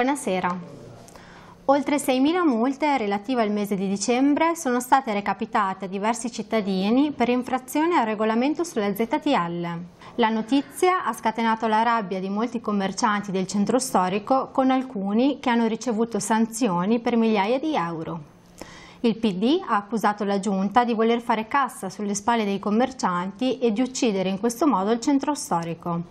Buonasera. Oltre 6.000 multe relative al mese di dicembre sono state recapitate a diversi cittadini per infrazione al regolamento sulla ZTL. La notizia ha scatenato la rabbia di molti commercianti del centro storico con alcuni che hanno ricevuto sanzioni per migliaia di euro. Il PD ha accusato la Giunta di voler fare cassa sulle spalle dei commercianti e di uccidere in questo modo il centro storico.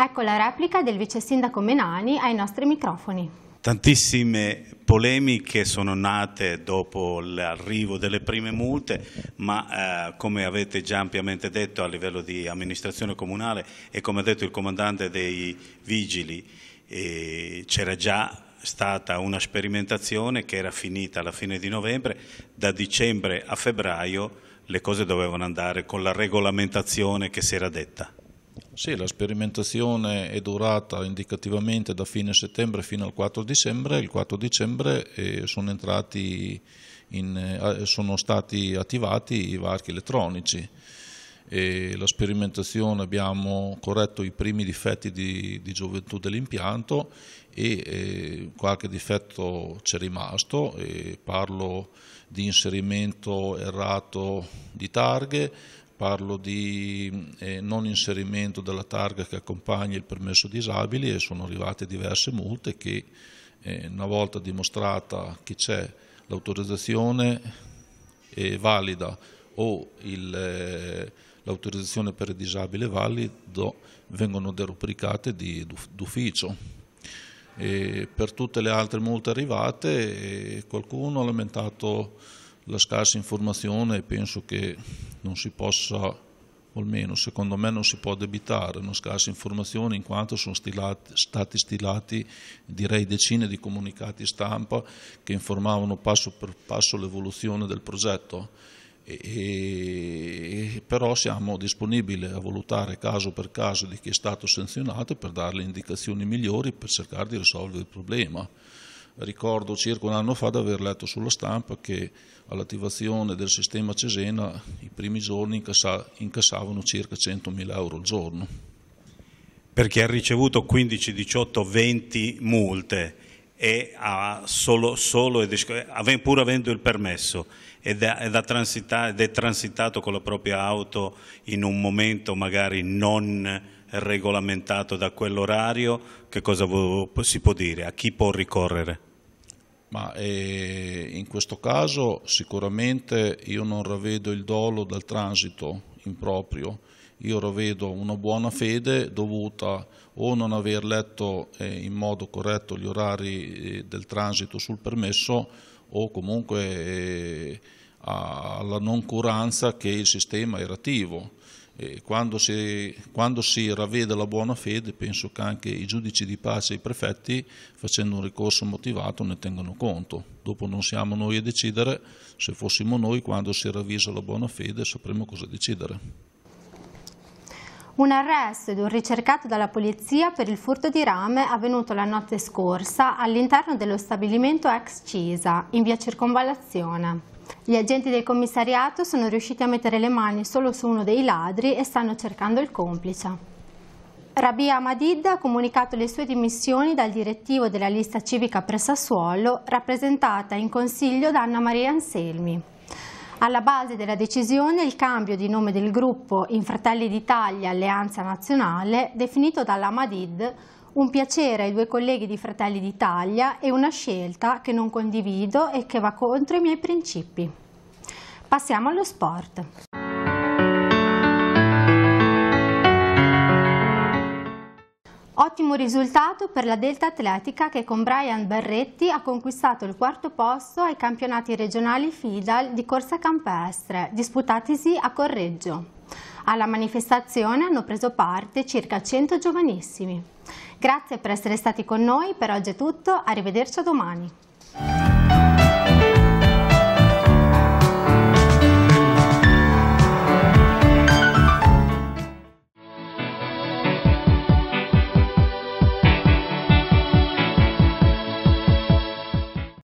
Ecco la replica del vice sindaco Menani ai nostri microfoni. Tantissime polemiche sono nate dopo l'arrivo delle prime multe, ma eh, come avete già ampiamente detto a livello di amministrazione comunale e come ha detto il comandante dei vigili, eh, c'era già stata una sperimentazione che era finita alla fine di novembre, da dicembre a febbraio le cose dovevano andare con la regolamentazione che si era detta. Sì, la sperimentazione è durata indicativamente da fine settembre fino al 4 dicembre. Il 4 dicembre eh, sono, in, eh, sono, stati attivati i varchi elettronici. E la sperimentazione abbiamo corretto i primi difetti di, di gioventù dell'impianto e eh, qualche difetto c'è rimasto. parlo di inserimento errato di targhe, parlo di eh, non inserimento della targa che accompagna il permesso disabili e sono arrivate diverse multe che eh, una volta dimostrata che c'è l'autorizzazione valida o eh, l'autorizzazione per il disabile valido vengono derubricate d'ufficio. Per tutte le altre multe arrivate eh, qualcuno ha lamentato la scarsa informazione penso che non si possa, o almeno secondo me non si può debitare una scarsa informazione in quanto sono stilati, stati stilati direi decine di comunicati stampa che informavano passo per passo l'evoluzione del progetto. E, e, però siamo disponibili a valutare caso per caso di chi è stato sanzionato per dare le indicazioni migliori per cercare di risolvere il problema. Ricordo circa un anno fa di aver letto sulla stampa che all'attivazione del sistema Cesena i primi giorni incassa, incassavano circa 100.000 euro al giorno. Perché ha ricevuto 15, 18, 20 multe e solo, solo pur avendo il permesso ed è, ed, ed è transitato con la propria auto in un momento magari non regolamentato da quell'orario, che cosa si può dire? A chi può ricorrere? Ma eh, in questo caso sicuramente io non ravvedo il dolo dal transito improprio, io ravvedo una buona fede dovuta o non aver letto eh, in modo corretto gli orari eh, del transito sul permesso o comunque eh, alla noncuranza che il sistema era attivo. Quando, si, quando si ravvede la buona fede, penso che anche i giudici di pace e i prefetti, facendo un ricorso motivato, ne tengano conto. Dopo non siamo noi a decidere, se fossimo noi, quando si ravvisa la buona fede, sapremmo cosa decidere. Un arresto ed un ricercato dalla polizia per il furto di rame avvenuto la notte scorsa all'interno dello stabilimento ex Cisa, in via Circonvallazione. Gli agenti del commissariato sono riusciti a mettere le mani solo su uno dei ladri e stanno cercando il complice. Rabia Madid ha comunicato le sue dimissioni dal direttivo della lista civica per Sassuolo, rappresentata in consiglio da Anna Maria Anselmi. Alla base della decisione il cambio di nome del gruppo in Fratelli d'Italia Alleanza Nazionale, definito dalla Madid un piacere ai due colleghi di Fratelli d'Italia e una scelta che non condivido e che va contro i miei principi. Passiamo allo sport. Ottimo risultato per la Delta Atletica che con Brian Berretti ha conquistato il quarto posto ai campionati regionali FIDAL di corsa campestre, disputatisi a Correggio. Alla manifestazione hanno preso parte circa 100 giovanissimi. Grazie per essere stati con noi, per oggi è tutto, arrivederci a domani.